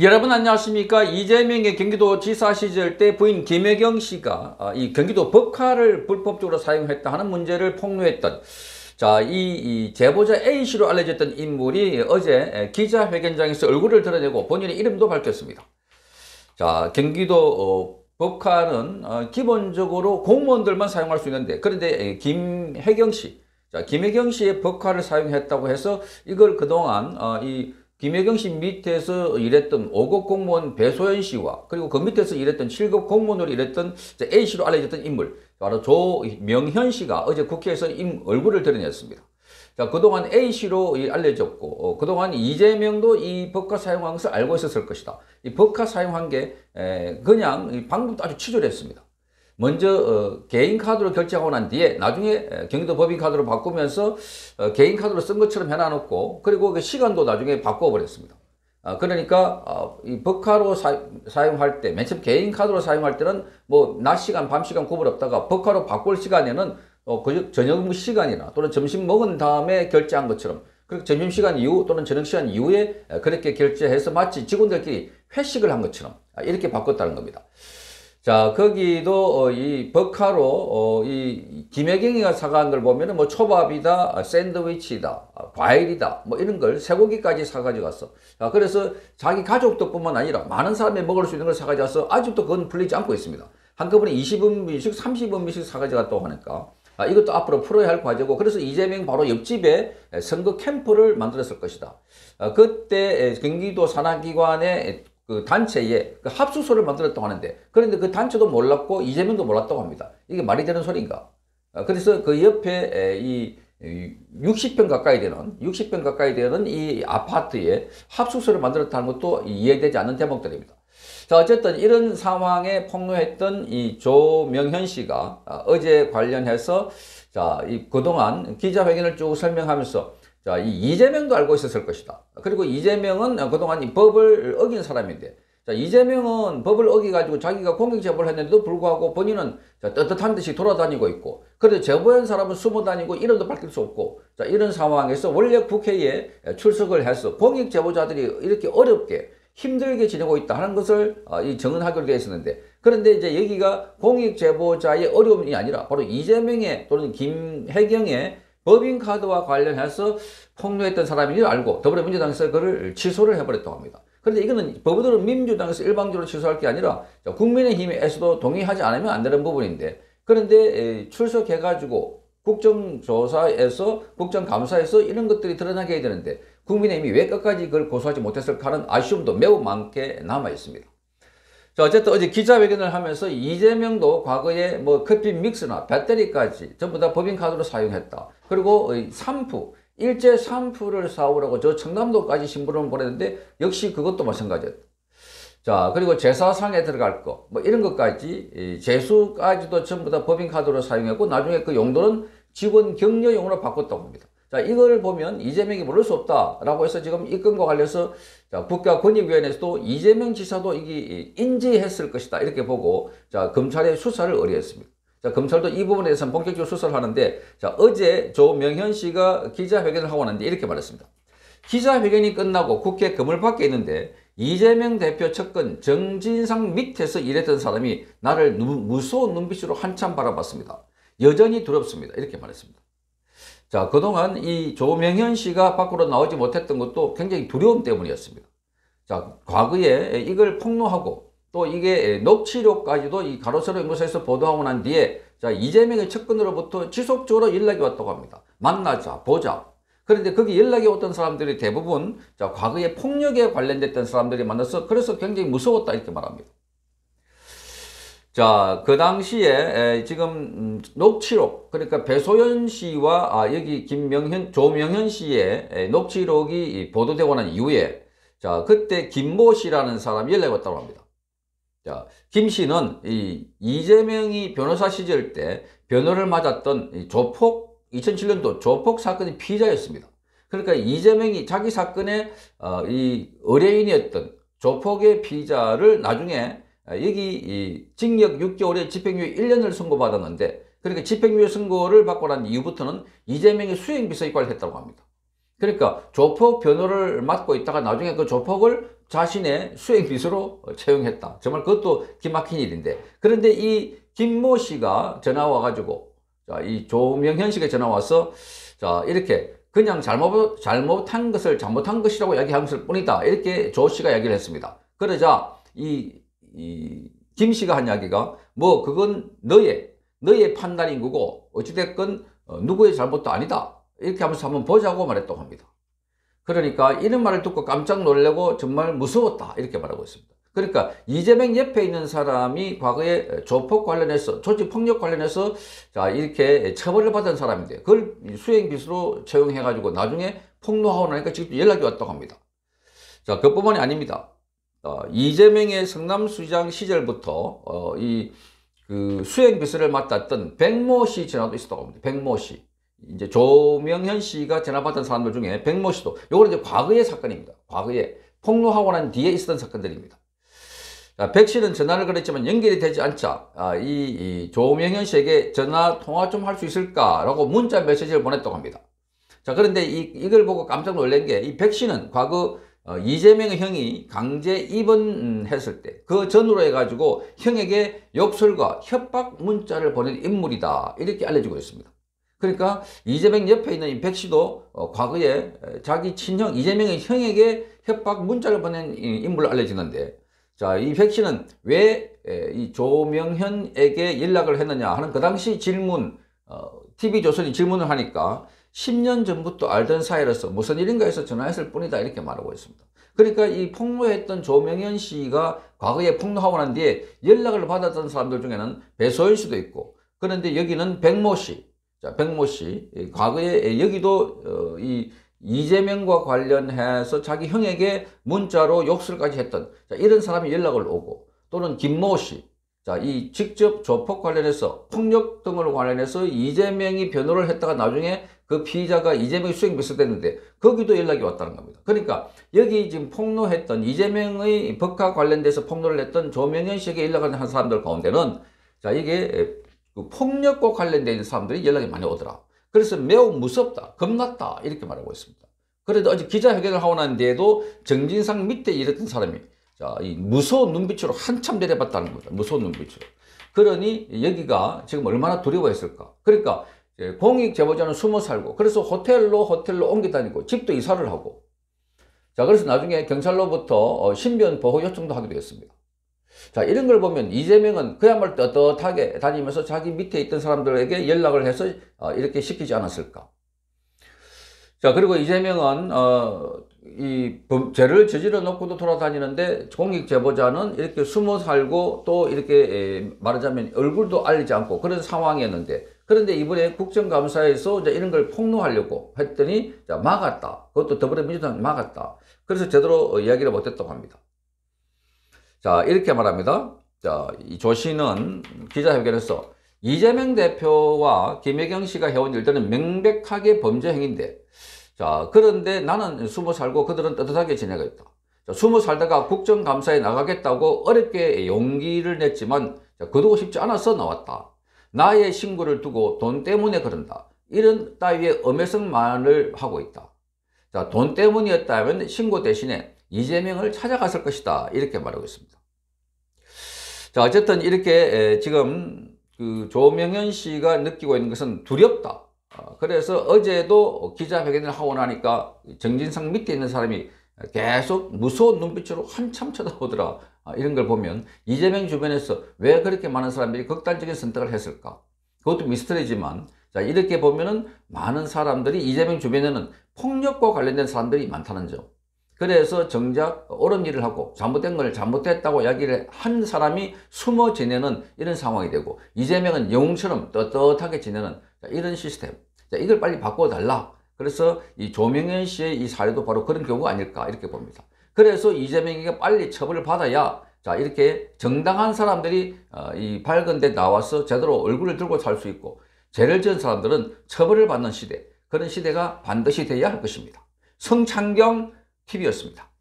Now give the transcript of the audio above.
여러분 안녕하십니까 이재명의 경기도 지사 시절 때 부인 김혜경 씨가 아, 이 경기도 법카를 불법적으로 사용했다 하는 문제를 폭로했던 자, 이, 이 제보자 A씨로 알려졌던 인물이 어제 기자회견장에서 얼굴을 드러내고 본인의 이름도 밝혔습니다. 자, 경기도 어, 법카는 어, 기본적으로 공무원들만 사용할 수 있는데 그런데 김혜경 씨, 자, 김혜경 씨의 법카를 사용했다고 해서 이걸 그동안 어, 이 김혜경 씨 밑에서 일했던 5급 공무원 배소연 씨와 그리고 그 밑에서 일했던 7급 공무원으로 일했던 A씨로 알려졌던 인물 바로 조명현 씨가 어제 국회에서 임 얼굴을 드러냈습니다. 자, 그동안 A씨로 알려졌고 어, 그동안 이재명도 이 법카 사용한 것을 알고 있었을 것이다. 이 법카 사용한 게 에, 그냥 방법도 아주 치졸했습니다. 먼저 어, 개인 카드로 결제하고 난 뒤에 나중에 경기도 법인 카드로 바꾸면서 어, 개인 카드로 쓴 것처럼 해놔놓고 그리고 그 시간도 나중에 바꿔버렸습니다. 아, 그러니까 어, 이 법카로 사, 용할 때, 맨 처음 개인 카드로 사용할 때는 뭐 낮 시간, 밤 시간 구분 없다가 법카로 바꿀 시간에는 어, 그 저녁 시간이나 또는 점심 먹은 다음에 결제한 것처럼 그리고 점심시간 이후 또는 저녁시간 이후에 그렇게 결제해서 마치 직원들끼리 회식을 한 것처럼 이렇게 바꿨다는 겁니다. 자, 거기도 어, 이 버카로 어, 이 김혜경이가 사간 걸 보면은 뭐 초밥이다, 샌드위치다, 과일이다, 뭐 이런 걸 쇠고기까지 사가지고 갔어. 자, 그래서 자기 가족들뿐만 아니라 많은 사람이 먹을 수 있는 걸 사가지고 와서 아직도 그건 풀리지 않고 있습니다. 한꺼번에 20원미씩, 30원미씩 사가지고 갔다고 하니까 아, 이것도 앞으로 풀어야 할 과제고 그래서 이재명 바로 옆집에 선거 캠프를 만들었을 것이다. 아, 그때 경기도 산하기관의 그 단체에 그 합수소를 만들었다고 하는데 그런데 그 단체도 몰랐고 이재명도 몰랐다고 합니다. 이게 말이 되는 소리인가? 어, 그래서 그 옆에 이 60평 가까이 되는 60평 가까이 되는 이 아파트에 합숙소를 만들었다는 것도 이해되지 않는 대목들입니다. 자 어쨌든 이런 상황에 폭로했던 이 조명현 씨가 어, 어제 관련해서 자 이 그동안 기자회견을 쭉 설명하면서 자, 이 이재명도 알고 있었을 것이다. 그리고 이재명은 그동안 이 법을 어긴 사람인데, 자, 이재명은 법을 어기가지고 자기가 공격 제보를 했는데도 불구하고 본인은 자, 떳떳한 듯이 돌아다니고 있고, 그런데 제보한 사람은 숨어 다니고 이름도 밝힐 수 없고, 자, 이런 상황에서 원래 국회에 출석을 해서 공익 제보자들이 이렇게 어렵게 힘들게 지내고 있다 하는 것을 어, 이 정은하기로 되어 있었는데, 그런데 이제 여기가 공익 제보자의 어려움이 아니라 바로 이재명의 또는 김혜경의 법인카드와 관련해서 폭로했던 사람인 줄 알고 더불어민주당에서 그를 취소를 해버렸다고 합니다. 그런데 이거는 법으로 민주당에서 일방적으로 취소할 게 아니라 국민의힘에서도 동의하지 않으면 안 되는 부분인데 그런데 출석해가지고 국정조사에서 국정감사에서 이런 것들이 드러나게 되는데 국민의힘이 왜 끝까지 그걸 고소하지 못했을까 하는 아쉬움도 매우 많게 남아 있습니다. 자, 어쨌든 어제 기자회견을 하면서 이재명도 과거에 뭐 커피 믹스나 배터리까지 전부 다 법인카드로 사용했다. 그리고 산프, 일제 산프를 사오라고 저 청남도까지 신부름을 보냈는데 역시 그것도 마찬가지였다. 자, 그리고 제사상에 들어갈 거, 뭐 이런 것까지, 재수까지도 전부 다 법인카드로 사용했고, 나중에 그 용도는 직원 격려용으로 바꿨다고 합니다. 자, 이걸 보면 이재명이 모를 수 없다라고 해서 지금 이 건과 관련해서 자, 국가권익위원회에서도 이재명 지사도 이게 인지했을 것이다. 이렇게 보고 자, 검찰의 수사를 의뢰했습니다. 자, 검찰도 이 부분에 대해서는 본격적으로 수사를 하는데 자, 어제 조명현 씨가 기자회견을 하고 났는데 이렇게 말했습니다. 기자회견이 끝나고 국회 건물 밖에 있는데 이재명 대표 측근 정진상 밑에서 일했던 사람이 나를 무서운 눈빛으로 한참 바라봤습니다. 여전히 두렵습니다. 이렇게 말했습니다. 자, 그동안 이 조명현 씨가 밖으로 나오지 못했던 것도 굉장히 두려움 때문이었습니다. 자, 과거에 이걸 폭로하고 또 이게 녹취록까지도 이 가로세로 연구소에서 보도하고 난 뒤에 자, 이재명의 측근으로부터 지속적으로 연락이 왔다고 합니다. 만나자, 보자. 그런데 거기 연락이 왔던 사람들이 대부분 자, 과거에 폭력에 관련됐던 사람들이 만나서 그래서 굉장히 무서웠다 이렇게 말합니다. 자, 그 당시에 지금 음, 녹취록 그러니까 배소연 씨와 아, 여기 김명현 조명현 씨의 녹취록이 보도되고 난 이후에 자 그때 김모 씨라는 사람이 연락이 왔다고 합니다. 자, 김 씨는 이 이재명이 변호사 시절 때 변호를 맞았던 조폭 2007년도 조폭 사건의 피의자였습니다. 그러니까 이재명이 자기 사건의 어, 이 의뢰인이었던 조폭의 피의자를 나중에 아, 여기 징역 6개월에 집행유예 1년을 선고받았는데 그러니까 집행유예 선고를 받고 난 이후부터는 이재명이 수행비서 역할을 했다고 합니다. 그러니까 조폭 변호를 맡고 있다가 나중에 그 조폭을 자신의 수행 비서로 채용했다. 정말 그것도 기막힌 일인데. 그런데 이 김모 씨가 전화 와가지고, 자, 이 조명현 씨가 전화 와서, 자, 이렇게 그냥 잘못, 잘못한 것을 잘못한 것이라고 이야기한 뿐이다. 이렇게 조 씨가 이야기를 했습니다. 그러자 이, 이, 김 씨가 한 이야기가 뭐 그건 너의, 너의 판단인 거고, 어찌됐건 어, 누구의 잘못도 아니다. 이렇게 하면서 한번 보자고 말했다고 합니다. 그러니까 이런 말을 듣고 깜짝 놀래고 정말 무서웠다. 이렇게 말하고 있습니다. 그러니까 이재명 옆에 있는 사람이 과거에 조폭 관련해서 조직폭력 관련해서 자 이렇게 처벌을 받은 사람인데 그걸 수행비서로 채용해 가지고 나중에 폭로하고 나니까 지금 연락이 왔다고 합니다. 자 그뿐만이 아닙니다. 어, 이재명의 성남시장 시절부터 어, 이그 수행비서를 맡았던 백모 씨 전화도 있었다고 합니다. 백모 씨. 이제 조명현 씨가 전화 받은 사람들 중에 백모 씨도 요거는 이제 과거의 사건입니다. 과거에 폭로하고 난 뒤에 있었던 사건들입니다. 자, 백 씨는 전화를 걸었지만 연결이 되지 않자 아, 이, 이 조명현 씨에게 전화 통화 좀 할 수 있을까라고 문자 메시지를 보냈다고 합니다. 자 그런데 이, 이걸 보고 깜짝 놀란 게 이 백 씨는 과거 어, 이재명의 형이 강제 입원했을 때 그 전후로 해가지고 형에게 욕설과 협박 문자를 보낸 인물이다 이렇게 알려지고 있습니다. 그러니까 이재명 옆에 있는 이백 씨도 어, 과거에 자기 친형 이재명의 형에게 협박 문자를 보낸 인물로 알려지는데 자, 이백 씨는 왜 이 조명현에게 연락을 했느냐 하는 그 당시 질문 어, TV조선이 질문을 하니까 10년 전부터 알던 사이로서 무슨 일인가 해서 전화했을 뿐이다 이렇게 말하고 있습니다. 그러니까 이 폭로했던 조명현 씨가 과거에 폭로하고 난 뒤에 연락을 받았던 사람들 중에는 배소연 씨도 있고 그런데 여기는 백모 씨 자, 백모 씨, 과거에 여기도 어, 이 이재명과 관련해서 자기 형에게 문자로 욕설까지 했던 자, 이런 사람이 연락을 오고 또는 김모 씨, 자, 이 직접 조폭 관련해서 폭력 등을 관련해서 이재명이 변호를 했다가 나중에 그 피의자가 이재명이 수행 비서됐는데 거기도 연락이 왔다는 겁니다. 그러니까 여기 지금 폭로했던 이재명의 법과 관련돼서 폭로를 했던 조명현 씨에게 연락을 한 사람들 가운데는 자, 이게 그 폭력과 관련된 사람들이 연락이 많이 오더라. 그래서 매우 무섭다, 겁났다 이렇게 말하고 있습니다. 그래도 어제 기자회견을 하고 난 뒤에도 정진상 밑에 일했던 사람이 자, 이 무서운 눈빛으로 한참 내려봤다는 겁니다. 무서운 눈빛으로. 그러니 여기가 지금 얼마나 두려워했을까. 그러니까 공익 제보자는 숨어 살고 그래서 호텔로 호텔로 옮겨 다니고 집도 이사를 하고 자 그래서 나중에 경찰로부터 어, 신변 보호 요청도 하게 되었습니다. 자, 이런 걸 보면 이재명은 그야말로 떳떳하게 다니면서 자기 밑에 있던 사람들에게 연락을 해서 어, 이렇게 시키지 않았을까. 자, 그리고 이재명은, 어, 이 죄를 저질러 놓고도 돌아다니는데 공익 제보자는 이렇게 숨어 살고 또 이렇게 말하자면 얼굴도 알리지 않고 그런 상황이었는데 그런데 이번에 국정감사에서 이제 이런 걸 폭로하려고 했더니 막았다. 그것도 더불어민주당 막았다. 그래서 제대로 이야기를 못했다고 합니다. 자, 이렇게 말합니다. 자, 이 조 씨는 기자회견에서 이재명 대표와 김혜경 씨가 해온 일들은 명백하게 범죄 행위인데, 자, 그런데 나는 숨어 살고 그들은 떳떳하게 지내고 있다. 자, 숨어 살다가 국정감사에 나가겠다고 어렵게 용기를 냈지만, 자, 거두고 싶지 않아서 나왔다. 나의 신고를 두고 돈 때문에 그런다. 이런 따위의 엄해성만을 하고 있다. 자, 돈 때문이었다면 신고 대신에 이재명을 찾아갔을 것이다. 이렇게 말하고 있습니다. 자, 어쨌든 이렇게 지금 그 조명현 씨가 느끼고 있는 것은 두렵다. 어, 그래서 어제도 기자회견을 하고 나니까 정진상 밑에 있는 사람이 계속 무서운 눈빛으로 한참 쳐다보더라. 아, 이런 걸 보면 이재명 주변에서 왜 그렇게 많은 사람들이 극단적인 선택을 했을까? 그것도 미스터리지만 자, 이렇게 보면은 많은 사람들이 이재명 주변에는 폭력과 관련된 사람들이 많다는 점. 그래서 정작 옳은 일을 하고 잘못된 걸 잘못했다고 이야기를 한 사람이 숨어 지내는 이런 상황이 되고 이재명은 영웅처럼 떳떳하게 지내는 이런 시스템. 자, 이걸 빨리 바꿔달라. 그래서 이 조명현 씨의 이 사례도 바로 그런 경우가 아닐까 이렇게 봅니다. 그래서 이재명에게 빨리 처벌을 받아야 자 이렇게 정당한 사람들이 어, 이 밝은 데 나와서 제대로 얼굴을 들고 살 수 있고 죄를 지은 사람들은 처벌을 받는 시대 그런 시대가 반드시 돼야 할 것입니다. 성창경 TV였습니다.